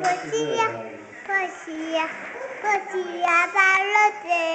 过期呀，过期呀，过期呀，把乐子。